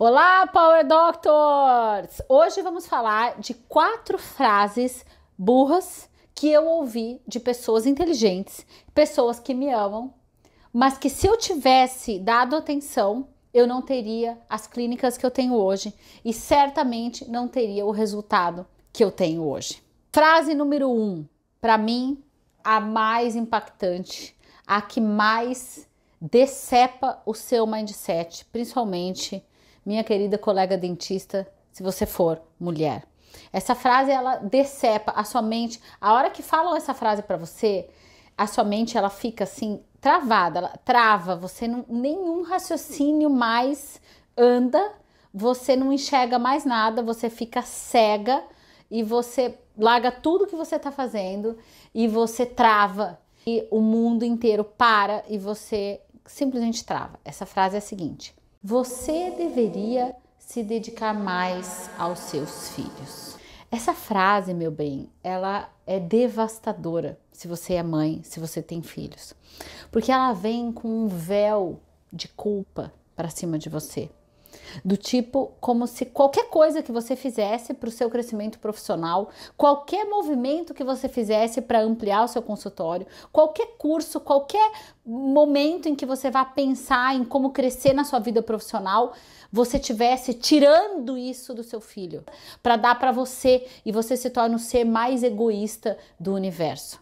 Olá, Power Doctors! Hoje vamos falar de quatro frases burras que eu ouvi de pessoas inteligentes, pessoas que me amam, mas que se eu tivesse dado atenção, eu não teria as clínicas que eu tenho hoje e certamente não teria o resultado que eu tenho hoje. Frase número um, para mim, a mais impactante, a que mais decepa o seu mindset, principalmente minha querida colega dentista, se você for mulher. Essa frase ela decepa a sua mente. A hora que falam essa frase para você, a sua mente ela fica assim travada, ela trava, você não nenhum raciocínio mais anda, você não enxerga mais nada, você fica cega e você larga tudo que você está fazendo e você trava e o mundo inteiro para e você simplesmente trava. Essa frase é a seguinte: você deveria se dedicar mais aos seus filhos. Essa frase, meu bem, ela é devastadora se você é mãe, se você tem filhos, porque ela vem com um véu de culpa para cima de você. Do tipo, como se qualquer coisa que você fizesse para o seu crescimento profissional, qualquer movimento que você fizesse para ampliar o seu consultório, qualquer curso, qualquer momento em que você vá pensar em como crescer na sua vida profissional, você tivesse tirando isso do seu filho para dar para você e você se torna o ser mais egoísta do universo.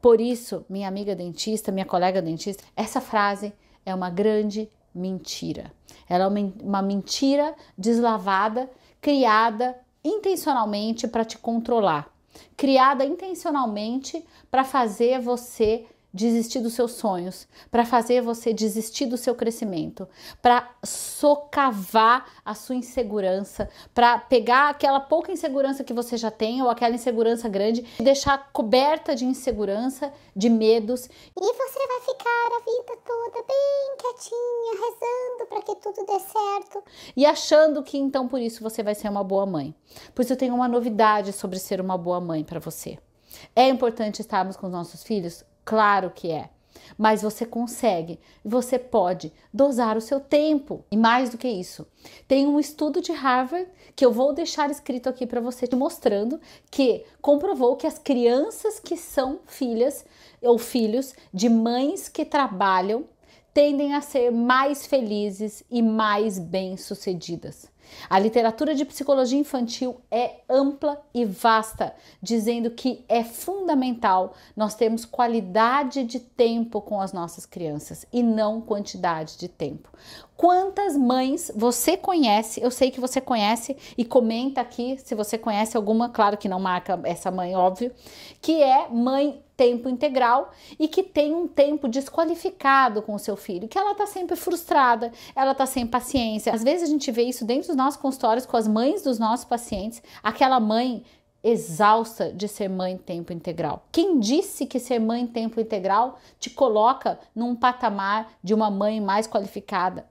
Por isso, minha amiga dentista, minha colega dentista, essa frase é uma grande mentira. Ela é uma, mentira deslavada, criada intencionalmente para te controlar, criada intencionalmente para fazer você desistir dos seus sonhos, para fazer você desistir do seu crescimento, para socavar a sua insegurança, para pegar aquela pouca insegurança que você já tem ou aquela insegurança grande e deixar coberta de insegurança, de medos. E você vai ficar a vida toda bem quietinha, rezando para que tudo dê certo. E achando que então por isso você vai ser uma boa mãe. Pois eu tenho uma novidade sobre ser uma boa mãe para você. É importante estarmos com os nossos filhos? Claro que é. Mas você consegue, você pode dosar o seu tempo. E mais do que isso, tem um estudo de Harvard que eu vou deixar escrito aqui para você, te mostrando que comprovou que as crianças que são filhas ou filhos de mães que trabalham tendem a ser mais felizes e mais bem-sucedidas. A literatura de psicologia infantil é ampla e vasta, dizendo que é fundamental nós termos qualidade de tempo com as nossas crianças e não quantidade de tempo. Quantas mães você conhece? Eu sei que você conhece e comenta aqui se você conhece alguma, claro que não marca essa mãe, óbvio, que é mãe tempo integral e que tem um tempo desqualificado com o seu filho, que ela tá sempre frustrada, ela tá sem paciência. Às vezes a gente vê isso dentro dos nossos consultórios com as mães dos nossos pacientes, aquela mãe exausta de ser mãe tempo integral. Quem disse que ser mãe tempo integral te coloca num patamar de uma mãe mais qualificada?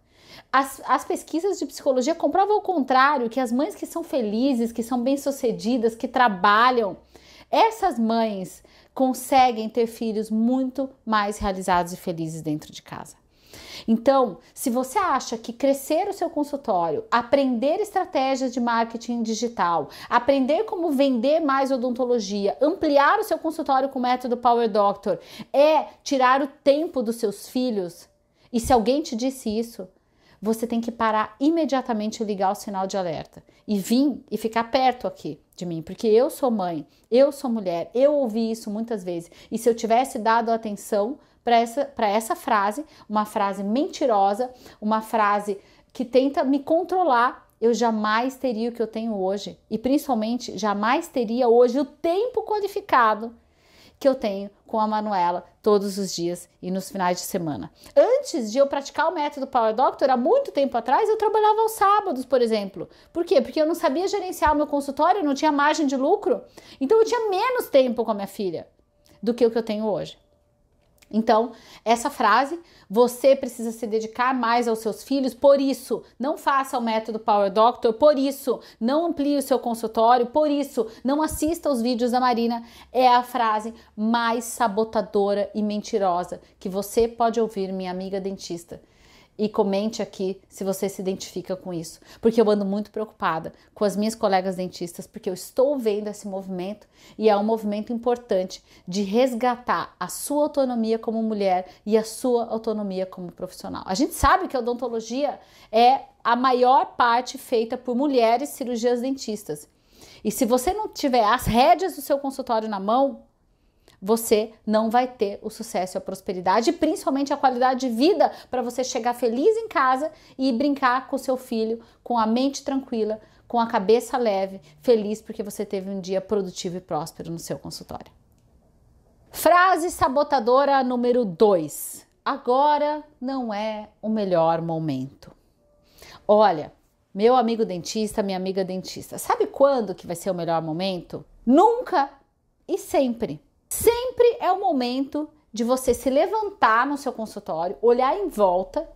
As, as, pesquisas de psicologia comprovam o contrário, que as mães que são felizes, que são bem-sucedidas, que trabalham, essas mães conseguem ter filhos muito mais realizados e felizes dentro de casa. Então, se você acha que crescer o seu consultório, aprender estratégias de marketing digital, aprender como vender mais odontologia, ampliar o seu consultório com o método Power Doctor é tirar o tempo dos seus filhos, e se alguém te disse isso, você tem que parar imediatamente e ligar o sinal de alerta e vir e ficar perto aqui de mim, porque eu sou mãe, eu sou mulher, eu ouvi isso muitas vezes. E se eu tivesse dado atenção para essa, essa frase, uma frase mentirosa, uma frase que tenta me controlar, eu jamais teria o que eu tenho hoje. E principalmente, jamais teria hoje o tempo qualificado que eu tenho com a Manuela todos os dias e nos finais de semana. Antes de eu praticar o método Power Doctor, há muito tempo atrás, eu trabalhava aos sábados, por exemplo. Por quê? Porque eu não sabia gerenciar o meu consultório, não tinha margem de lucro. Então eu tinha menos tempo com a minha filha do que o que eu tenho hoje. Então, essa frase, você precisa se dedicar mais aos seus filhos, por isso, não faça o método Power Doctor, por isso, não amplie o seu consultório, por isso, não assista os vídeos da Marina, é a frase mais sabotadora e mentirosa que você pode ouvir, minha amiga dentista. E comente aqui se você se identifica com isso, porque eu ando muito preocupada com as minhas colegas dentistas, porque eu estou vendo esse movimento e é um movimento importante de resgatar a sua autonomia como mulher e a sua autonomia como profissional. A gente sabe que a odontologia é a maior parte feita por mulheres cirurgias dentistas. E se você não tiver as rédeas do seu consultório na mão, você não vai ter o sucesso e a prosperidade, principalmente a qualidade de vida para você chegar feliz em casa e brincar com seu filho com a mente tranquila, com a cabeça leve, feliz porque você teve um dia produtivo e próspero no seu consultório. Frase sabotadora número 2. Agora não é o melhor momento. Olha, meu amigo dentista, minha amiga dentista, sabe quando que vai ser o melhor momento? Nunca e sempre. Sempre é o momento de você se levantar no seu consultório, olhar em volta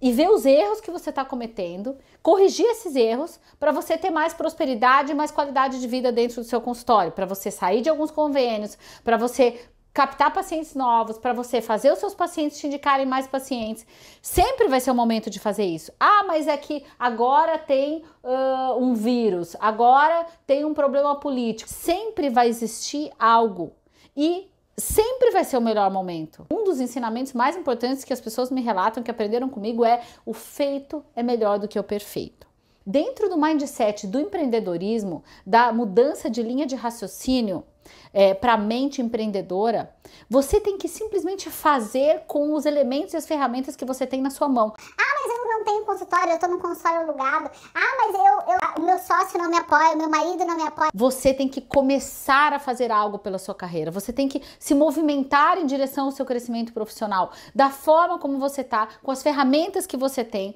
e ver os erros que você está cometendo, corrigir esses erros para você ter mais prosperidade e mais qualidade de vida dentro do seu consultório, para você sair de alguns convênios, para você captar pacientes novos, para você fazer os seus pacientes te indicarem mais pacientes. Sempre vai ser o momento de fazer isso. Ah, mas é que agora tem uh, um vírus, agora tem um problema político. Sempre vai existir algo e sempre vai ser o melhor momento. Um dos ensinamentos mais importantes que as pessoas me relatam que aprenderam comigo é o feito é melhor do que o perfeito. Dentro do mindset do empreendedorismo, da mudança de linha de raciocínio é, para a mente empreendedora, você tem que simplesmente fazer com os elementos e as ferramentas que você tem na sua mão. Ah, mas eu não tenho consultório, eu tô num consultório alugado. Ah, mas eu, eu, meu sócio não me apoia, meu marido não me apoia. Você tem que começar a fazer algo pela sua carreira. Você tem que se movimentar em direção ao seu crescimento profissional, da forma como você tá, com as ferramentas que você tem,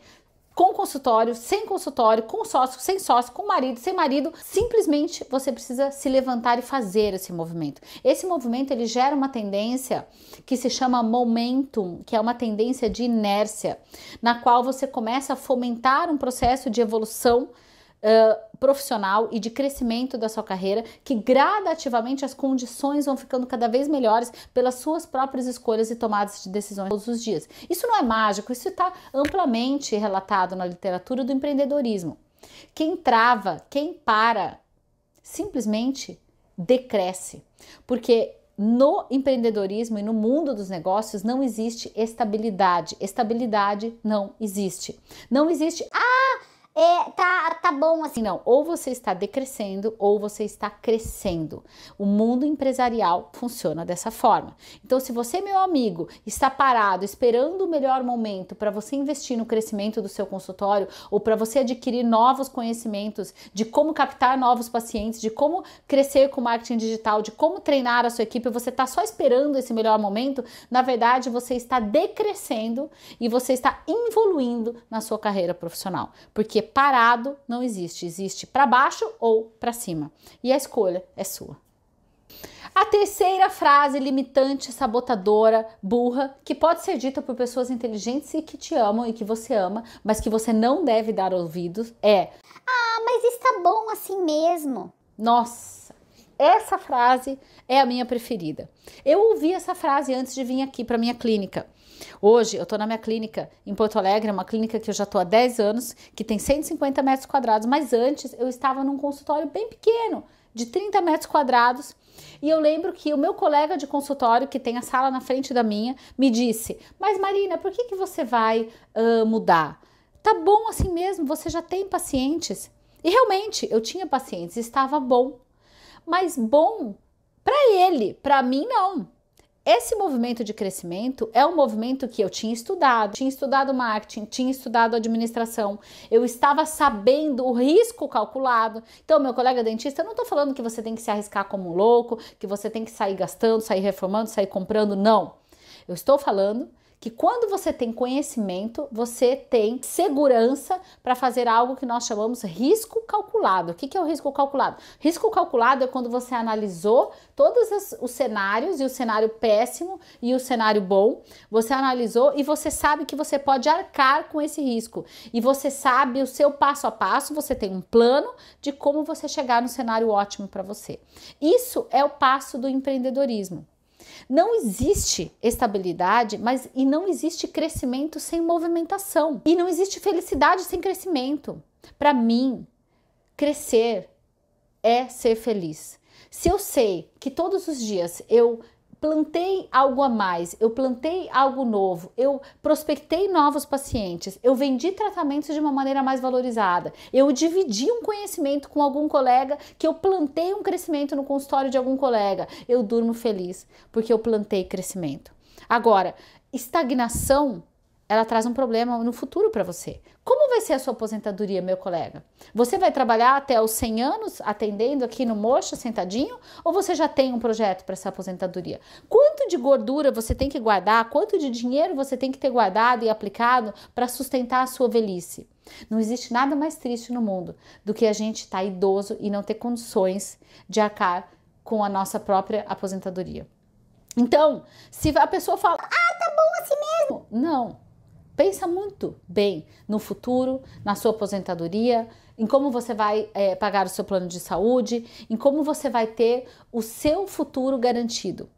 com consultório, sem consultório, com sócio, sem sócio, com marido, sem marido, simplesmente você precisa se levantar e fazer esse movimento. Esse movimento ele gera uma tendência que se chama momentum, que é uma tendência de inércia, na qual você começa a fomentar um processo de evolução Profissional e de crescimento da sua carreira, que gradativamente as condições vão ficando cada vez melhores pelas suas próprias escolhas e tomadas de decisões todos os dias. Isso não é mágico, isso está amplamente relatado na literatura do empreendedorismo. Quem trava, quem para, simplesmente decresce, porque no empreendedorismo e no mundo dos negócios não existe estabilidade. Estabilidade não existe. Não existe. Ah, é, tá, tá bom assim. Não, ou você está decrescendo ou você está crescendo. O mundo empresarial funciona dessa forma. Então, se você, meu amigo, está parado esperando o melhor momento para você investir no crescimento do seu consultório ou para você adquirir novos conhecimentos de como captar novos pacientes, de como crescer com marketing digital, de como treinar a sua equipe, você está só esperando esse melhor momento, na verdade, você está decrescendo e você está evoluindo na sua carreira profissional. Porque parado não existe, existe para baixo ou para cima. E a escolha é sua. A terceira frase limitante, sabotadora, burra, que pode ser dita por pessoas inteligentes e que te amam e que você ama, mas que você não deve dar ouvidos, é: Ah, mas está bom assim mesmo. Nossa, essa frase é a minha preferida. Eu ouvi essa frase antes de vir aqui para minha clínica. Hoje eu estou na minha clínica em Porto Alegre, uma clínica que eu já estou há 10 anos, que tem 150 metros quadrados, mas antes eu estava num consultório bem pequeno, de 30 metros quadrados. E eu lembro que o meu colega de consultório, que tem a sala na frente da minha, me disse: Mas Marina, por que, que você vai uh, mudar? Tá bom assim mesmo, você já tem pacientes. E realmente eu tinha pacientes, estava bom. Mas bom para ele, para mim não. Esse movimento de crescimento é um movimento que eu tinha estudado, tinha estudado marketing, tinha estudado administração, eu estava sabendo o risco calculado. Então, meu colega dentista, eu não estou falando que você tem que se arriscar como um louco, que você tem que sair gastando, sair reformando, sair comprando, não. Eu estou falando que quando você tem conhecimento, você tem segurança para fazer algo que nós chamamos risco calculado. O que é o risco calculado? Risco calculado é quando você analisou todos os cenários e o cenário péssimo e o cenário bom, você analisou e você sabe que você pode arcar com esse risco. E você sabe o seu passo a passo, você tem um plano de como você chegar no cenário ótimo para você. Isso é o passo do empreendedorismo. Não existe estabilidade, mas e não existe crescimento sem movimentação. E não existe felicidade sem crescimento. Para mim, crescer é ser feliz. Se eu sei que todos os dias eu plantei algo a mais, eu plantei algo novo, eu prospectei novos pacientes, eu vendi tratamentos de uma maneira mais valorizada, eu dividi um conhecimento com algum colega, que eu plantei um crescimento no consultório de algum colega, eu durmo feliz porque eu plantei crescimento. Agora, estagnação ela traz um problema no futuro para você. Como vai ser a sua aposentadoria, meu colega? Você vai trabalhar até os 100 anos atendendo aqui no Mocha sentadinho ou você já tem um projeto para essa aposentadoria? Quanto de gordura você tem que guardar? Quanto de dinheiro você tem que ter guardado e aplicado para sustentar a sua velhice? Não existe nada mais triste no mundo do que a gente estar tá idoso e não ter condições de arcar com a nossa própria aposentadoria. Então, se a pessoa fala, ah, tá bom assim mesmo. Não, Pensa muito bem no futuro, na sua aposentadoria, em como você vai é, pagar o seu plano de saúde, em como você vai ter o seu futuro garantido.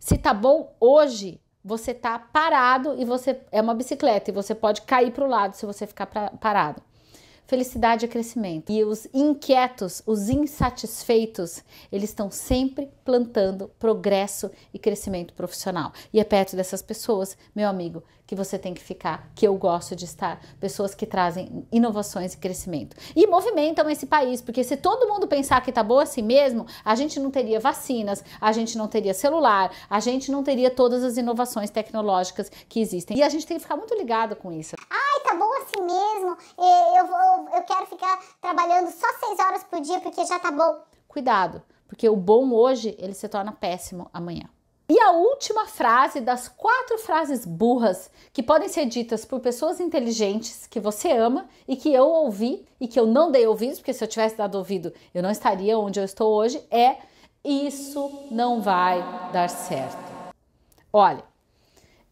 Se tá bom hoje, você tá parado e você é uma bicicleta e você pode cair para o lado se você ficar pra, parado. Felicidade é crescimento. E os inquietos, os insatisfeitos, eles estão sempre plantando progresso e crescimento profissional. E é perto dessas pessoas, meu amigo, que você tem que ficar, que eu gosto de estar. Pessoas que trazem inovações e crescimento. E movimentam esse país, porque se todo mundo pensar que tá boa assim mesmo, a gente não teria vacinas, a gente não teria celular, a gente não teria todas as inovações tecnológicas que existem. E a gente tem que ficar muito ligado com isso. Ai, tá bom assim mesmo. Eu, vou, eu quero ficar trabalhando só seis horas por dia porque já tá bom. Cuidado, porque o bom hoje ele se torna péssimo amanhã. E a última frase das quatro frases burras que podem ser ditas por pessoas inteligentes que você ama e que eu ouvi e que eu não dei ouvidos, porque se eu tivesse dado ouvido eu não estaria onde eu estou hoje, é isso não vai dar certo. Olha,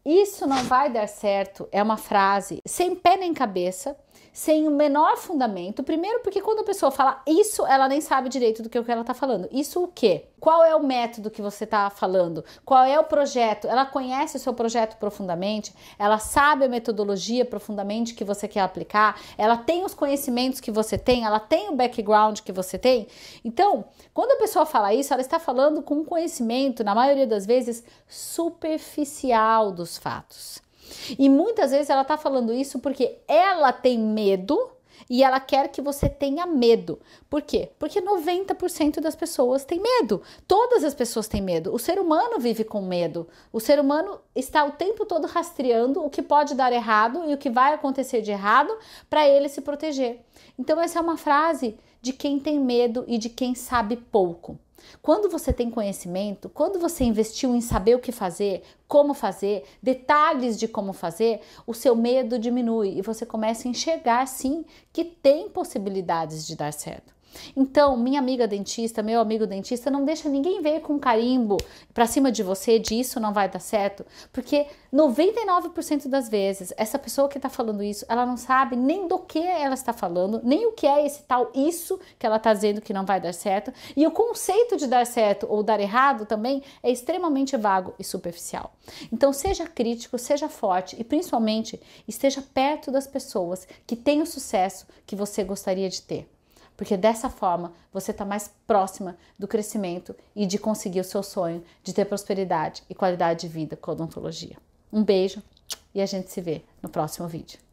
isso não vai dar certo é uma frase sem pé nem cabeça sem o menor fundamento. Primeiro, porque quando a pessoa fala isso, ela nem sabe direito do que, ela está falando. Isso o quê? Qual é o método que você está falando? Qual é o projeto? Ela conhece o seu projeto profundamente? Ela sabe a metodologia profundamente que você quer aplicar? Ela tem os conhecimentos que você tem? Ela tem o background que você tem? Então, quando a pessoa fala isso, ela está falando com um conhecimento, na maioria das vezes, superficial dos fatos. E muitas vezes ela tá falando isso porque ela tem medo e ela quer que você tenha medo. Por quê? Porque 90% das pessoas têm medo. Todas as pessoas têm medo. O ser humano vive com medo. O ser humano está o tempo todo rastreando o que pode dar errado e o que vai acontecer de errado para ele se proteger. Então, essa é uma frase de quem tem medo e de quem sabe pouco. Quando você tem conhecimento, quando você investiu em saber o que fazer, como fazer, detalhes de como fazer, o seu medo diminui e você começa a enxergar sim que tem possibilidades de dar certo. Então, minha amiga dentista, meu amigo dentista, não deixa ninguém ver com carimbo para cima de você de isso não vai dar certo, porque 99% das vezes essa pessoa que está falando isso, ela não sabe nem do que ela está falando, nem o que é esse tal isso que ela está dizendo que não vai dar certo, e o conceito de dar certo ou dar errado também é extremamente vago e superficial. Então, seja crítico, seja forte e principalmente esteja perto das pessoas que têm o sucesso que você gostaria de ter porque dessa forma você está mais próxima do crescimento e de conseguir o seu sonho de ter prosperidade e qualidade de vida com odontologia. Um beijo e a gente se vê no próximo vídeo.